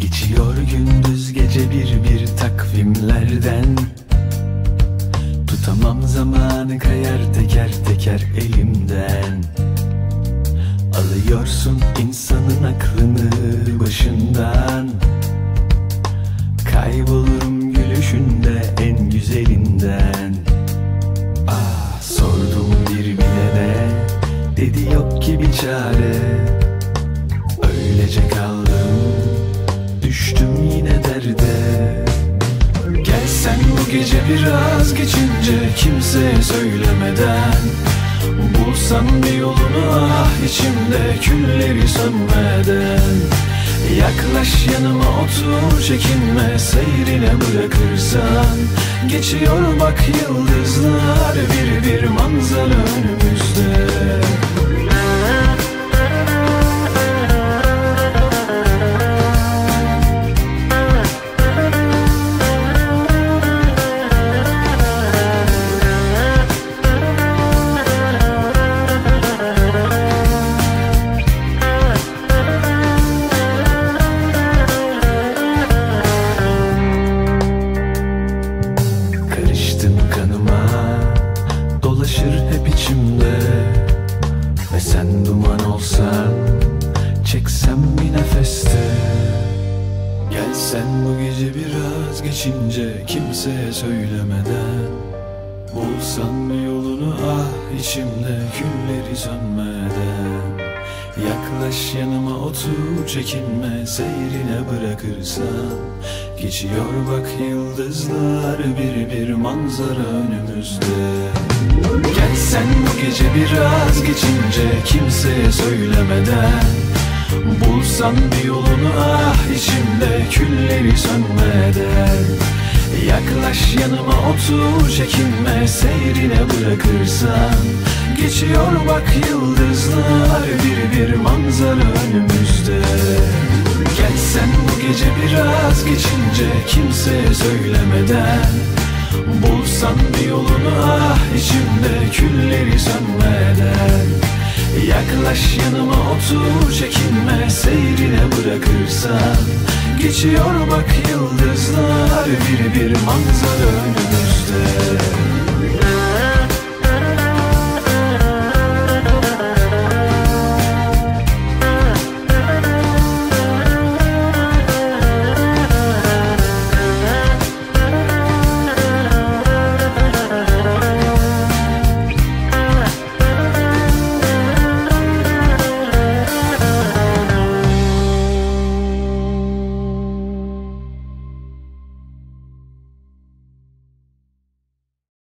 Geçiyor gündüz gece bir bir takvimlerden. Tutamam zamanı kayar teker teker elimden. Alıyorsun insanın aklını başından. Kaybol Dedi yok ki bir çare. Öylece kaldım Düştüm yine derde. Gelsen bu gece biraz geçince Kimseye söylemeden. Bulsam bir yolunu ah içimde Külleri sönmeden. Yaklaş yanıma otur çekinme Seyrine bırakırsan. Geçiyor bak yıldızlar Bir bir manzara hep içimde Ve sen duman olsan Çeksem bir nefeste. Gelsen bu gece biraz geçince Kimseye söylemeden. Bulsan bir yolunu ah içimde Külleri sönmeden. Yaklaş yanıma otur çekinme Seyrine bırakırsan. Geçiyor bak yıldızlar Bir bir manzara önümüzde Gelsen bu gece biraz geçince Kimseye söylemeden Bulsan bir yolunu ah içimde Külleri sönmeden. Yaklaş yanıma otur çekinme Seyrine bırakırsan. Geçiyor bak yıldızlar Bir bir manzara önümüzde. Gelsen bu gece biraz geçince Kimseye söylemeden Bulsan bir yolunu ah içimde Külleri sönmeden. Yaklaş yanıma otur çekinme Seyrine bırakırsan. Geçiyor bak yıldızlar Bir bir manzara önümüzde